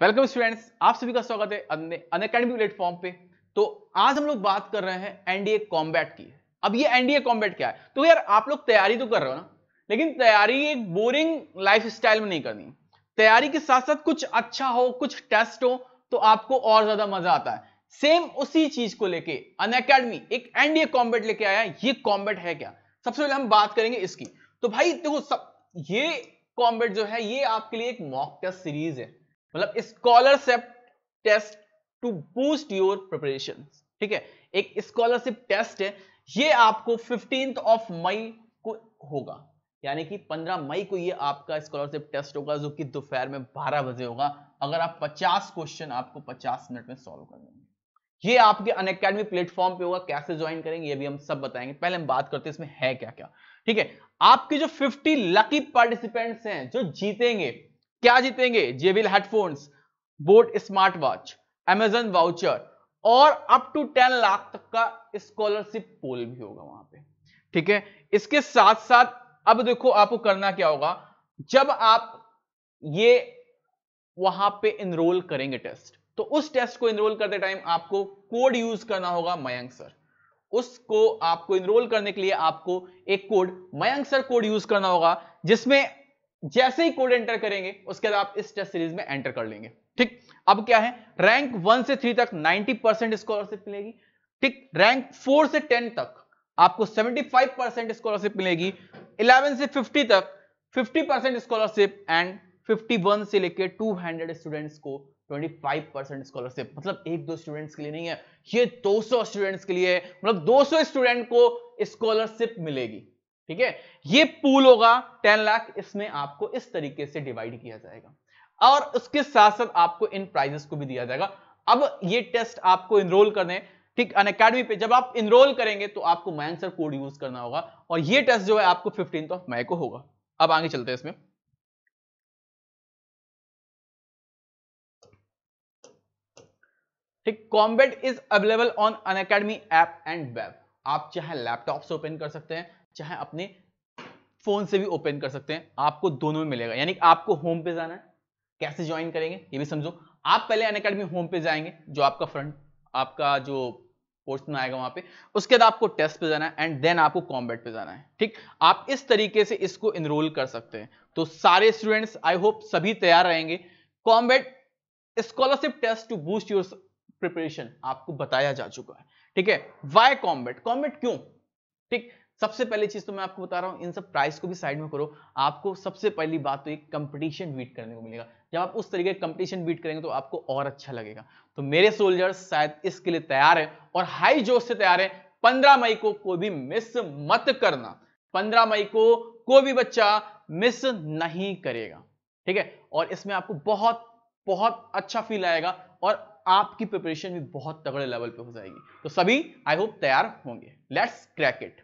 Welcome students आप सभी का स्वागत है अन अकेडमी प्लेटफॉर्म पे। तो आज हम लोग बात कर रहे हैं एनडीए कॉम्बैट की। अब ये एनडीए कॉम्बैट क्या है? तो यार, आप लोग तैयारी तो कर रहे हो ना? लेकिन तैयारी एक बोरिंग लाइफ में नहीं करनी। तैयारी के साथ साथ कुछ अच्छा हो, कुछ टेस्ट हो तो आपको और ज़्यादा मज़ा आता है। सेम उसी चीज़ को लेके अन अकेडमी एक एनडीए कॉम्बैट लेके आया ये कॉम्बैट है क्या? सबसे पहले हम बात करेंगे इसकी। तो भाई, देखो सब, ये कॉम्बैट जो है, ये आपके लिए एक मॉक टेस्ट सीरीज़ है। मतलब scholarship test to boost your preparation ठीक है? एक स्कॉलरशिप टेस्ट है। ये आपको फिफ्टींथ ऑफ़ मई को होगा। यानी कि 15 मई को ये आपका स्कॉलरशिप टेस्ट होगा, जो कि दोपहर में 12 बजे होगा। अगर आप 50 क्वेश्चन आपको 50 मिनट में सॉल्व कर देंगे। ये आपके अन अकेडमी प्लेटफॉर्म पे होगा। कैसे ज्वाइन करेंगे, ये भी हम सब बताएँगे। पहले हम बात करते हैं इसमें है क्या क्या ठीक है? आपके जो 50 लकी पार्टिसिपेंट्स हैं, जो जीतेंगे क्या जीतेंगे? JBL headphones, Boat smart watch Amazon voucher और अप टू टेन लाख तक का स्कॉलरशिप पोल भी होगा वहाँ पे। ठीक है? इसके साथ साथ अब देखो आपको करना क्या होगा? जब आप ये वहाँ पे इनरोल करेंगे टेस्ट तो उस टेस्ट को इनरोल करते टाइम आपको कोड यूज़ करना होगा मयंक सर उसको आपको इनरोल करने के लिए आपको एक code Mayank sir code use करना होगा, जिसमें जैसे ही कोड एंटर करेंगे, उसके बाद आप इस टेस्ट सीरीज़ में एंटर कर लेंगे। ठीक? अब क्या है? रैंक वन से थ्री तक 90 परसेंट स्कॉलरशिप मिलेगी। ठीक? रैंक फोर से टेन तक आपको 75 परसेंट स्कॉलरशिप मिलेगी। 11 से 50 तक 50 परसेंट स्कॉलरशिप एंड 51 से लेकर 200 स्टूडेंट्स को 25 परसेंट स्कॉलरशिप मतलब एक दो स्टूडेंट्स के लिए नहीं है, ये 200 स्टूडेंट्स के लिए मतलब 200 स्टूडेंट को स्कॉलरशिप मिलेगी। ठीक है? ये पूल होगा टेन लाख, इसमें आपको इस तरीके से डिवाइड किया जाएगा। और उसके साथ साथ आपको इन प्राइजेस को भी दिया जाएगा। अब ये टेस्ट आपको इनरोल करने ठीक? अन अकेडमी पे जब आप इनरोल करेंगे तो आपको सर कोड यूज़ करना होगा। और ये टेस्ट जो है आपको फिफ्टीन ऑफ़ मई को होगा। अब आगे चलते हैं इसमें। ठीक? Combat is available on Unacademy app and web आप चाहे लैपटॉप से ओपन कर सकते हैं चाहे अपने फ़ोन से भी ओपन कर सकते हैं, आपको दोनों में मिलेगा। यानी कि आपको होम पे जाना है, कैसे ज्वाइन करेंगे, ये भी समझो। आप पहले अन अकेडमी होम पे जाएँगे, जो आपका फ्रंट आपका जो पोर्शन आएगा वहाँ पे, उसके बाद आपको टेस्ट पे जाना है एंड देन आपको कॉम्बैट पे जाना है। ठीक? आप इस तरीके से इसको इनरोल कर सकते हैं। तो सारे स्टूडेंट्स आई होप सभी तैयार रहेंगे। Combat scholarship test to boost your preparation आपको बताया जा चुका है। ठीक है? वाई कॉम्बैट कॉम्बैट क्यों? ठीक? सबसे पहली चीज़ तो मैं आपको बता रहा हूँ, इन सब प्राइस को भी साइड में करो। आपको सबसे पहली बात तो एक कंपटीशन बीट करने को मिलेगा। जब आप उस तरीके का कंपटीशन बीट करेंगे तो आपको और अच्छा लगेगा। तो मेरे सोल्जर्स शायद इसके लिए तैयार है और हाई जोश से तैयार है। पंद्रह मई को कोई भी मिस मत करना। पंद्रह मई को कोई भी बच्चा मिस नहीं करेगा। ठीक है? और इसमें आपको बहुत बहुत अच्छा फील आएगा और आपकी प्रिपरेशन भी बहुत तगड़े लेवल पे हो जाएगी। तो सभी आई होप तैयार होंगे। Let's crack it